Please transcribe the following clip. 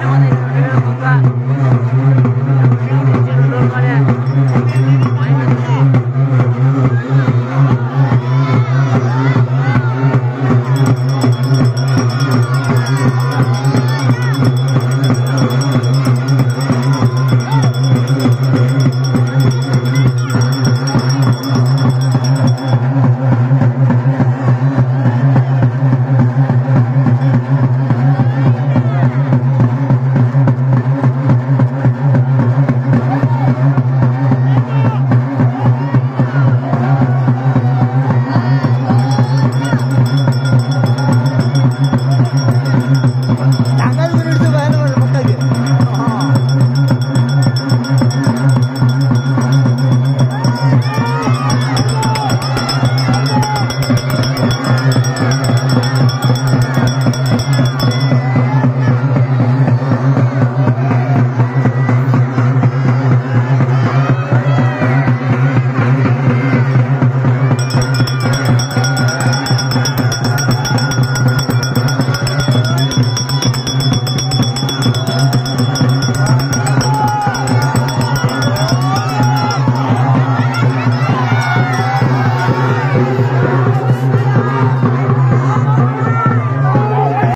doing it.